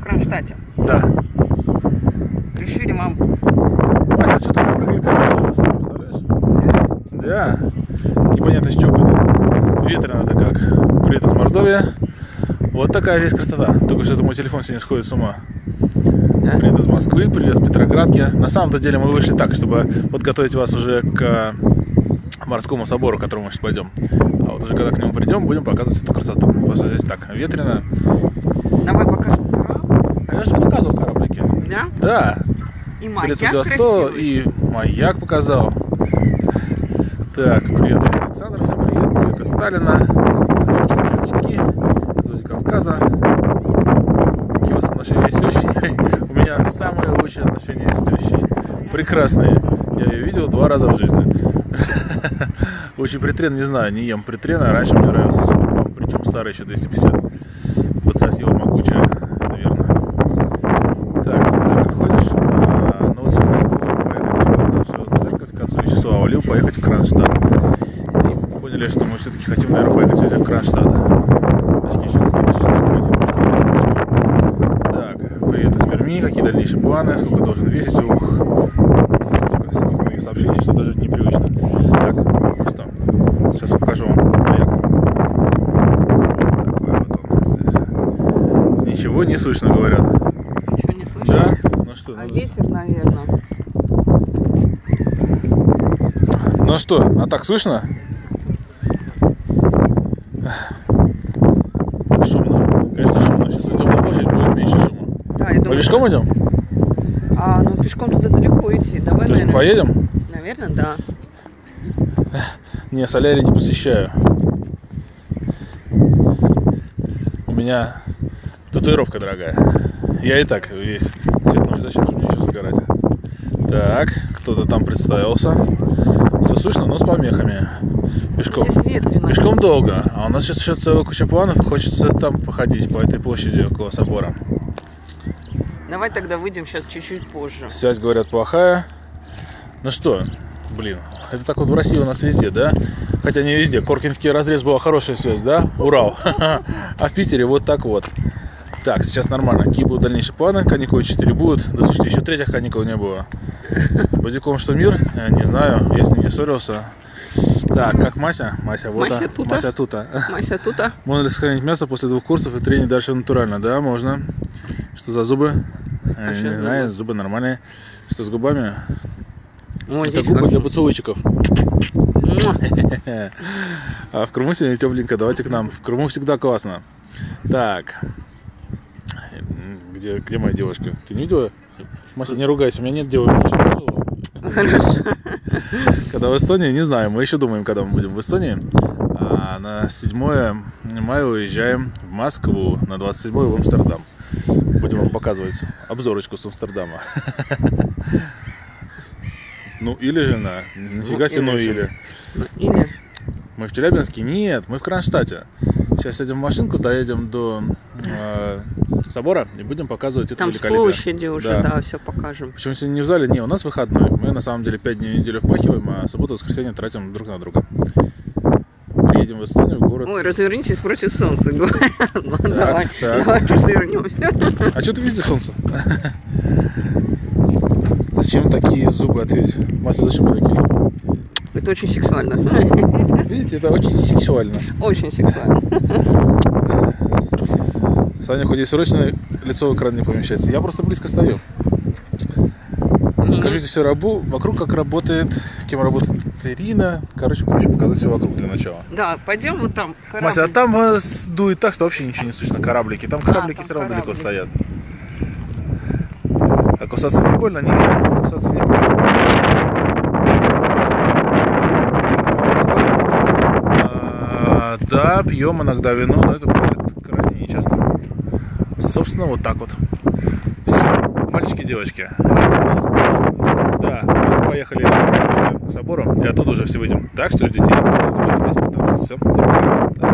Кронштадте. Да. Решили вам... Мася, что-то прыгает вас, представляешь? Да. Непонятно с чего это. Ветрено это как. Привет из Мордовии. Вот такая здесь красота. Только что это мой телефон сегодня сходит с ума. Привет из Москвы, привет из Петроградки. На самом-то деле мы вышли так, чтобы подготовить вас уже к морскому собору, к которому мы сейчас пойдем. А вот уже когда к нему придем, будем показывать эту красоту. Что здесь так ветрено. Давай покажем. А я же показывал кораблики. Да? Да. И маяк 91, красивый. и маяк показал. Так, привет, Александр, всем привет, привет из Сталина. Очки из Владикавказа. Какие у вас отношения с тещей? У меня самые лучшие отношения с тещей. Прекрасные. Я ее видел два раза в жизни. Очень притрен, не знаю, не ем притрена. Раньше мне нравился супер, причем старый еще 250. Подсосила могучая, это верно. Так, в церковь ходишь? А, ну вот сегодня был поехать либо в нашу церковь к отцу Вячеславу, либо поехать в Кронштадт. И мы поняли, что мы все-таки хотим, наверное, поехать сегодня в Кронштадт. Так, привет из Перми, какие дальнейшие планы, сколько должен весить, ух. Столько всяких моих сообщений, что даже непривычно. Так, ну что, сейчас покажу вам маяк. Вот такой вот он здесь. Ничего не слышно, говорят. Ничего не слышно? Да? Ну что, А ну, ветер, наверное. Ну что, а так слышно? Шумно. Конечно, шумно. Сейчас идем на площадь, будет меньше шума. Да, я Мы думаю... пешком идем? А, ну пешком туда далеко идти. Давай, То есть наверное. поедем? Наверное, да. Не, солярий не посещаю. У меня татуировка дорогая. Я и так весь цветной. Же мне еще загорать? Так, кто-то там представился. Все слышно, но с помехами. Пешком. Пешком долго, а у нас сейчас еще целая куча планов, и хочется там походить по этой площади около собора. Давай тогда выйдем сейчас чуть-чуть позже. Связь, говорят, плохая. Ну что, блин, это так вот в России у нас везде, да? Хотя не везде. Коркинский разрез была хорошая связь, да? Урал. А в Питере вот так вот. Так, сейчас нормально. Какие будут дальнейшие планы? Каникулы 4 будут. Да слушайте, еще третьих каникул не было. Бодиком что мир? Э, Не знаю, я с ним не ссорился. Так, как Мася? Мася вот. Мася тута. Мася тута. Мася, тут, а? Можно ли сохранить мясо после двух курсов и тренить дальше натурально? Да, можно. Что за зубы? Э, что не знаю, зубы нормальные. Что с губами? О, Это здесь губы для поцелуйчиков. А в Крыму сегодня тепленько, давайте к нам. В Крыму всегда классно. Так. Где, где моя девушка? Ты не видела? Мася, не ругайся, у меня нет девушки. Хорошо. Когда в Эстонии, не знаю, мы еще думаем, когда мы будем в Эстонии. А на 7 мая уезжаем в Москву, на 27 в Амстердам. Будем вам показывать обзорочку с Амстердама. Ну или же на. Нифига себе, ну или же. или. Ну, Или... Мы в Челябинске? Нет, мы в Кронштадте. Сейчас сядем в машинку, доедем до э, собора и будем показывать это Там с площади уже, да, все покажем. Почему сегодня не в зале? Не, у нас выходной. Мы на самом деле 5 дней в неделю впахиваем, а субботу и воскресенье тратим друг на друга. Приедем в Эстонию, в город. Ой, развернитесь против солнца, давай, давай развернемся. А что ты везде солнце? Зачем такие зубы ответь? Мася, зачем вы такие зубы? Это очень сексуально. Видите, это очень сексуально. Очень сексуально. Саня хоть и срочно лицо в экран не помещается. Я просто близко стою. Покажите все рабу, вокруг как работает, кем работает Ирина. Короче, проще показать все вокруг для начала. Да, пойдем вот там. корабль. Мася, а там дует так, что вообще ничего не слышно, кораблики. Там кораблики там все равно далеко кораблики. стоят. А кусаться не больно? Не, кусаться не больно. А, Да, пьем иногда вино, но это бывает крайне нечасто. Собственно, вот так вот. Все, мальчики, девочки. Да, поехали к собору, и оттуда уже все выйдем. Так что ждите. Здесь 15. Все, всем пока.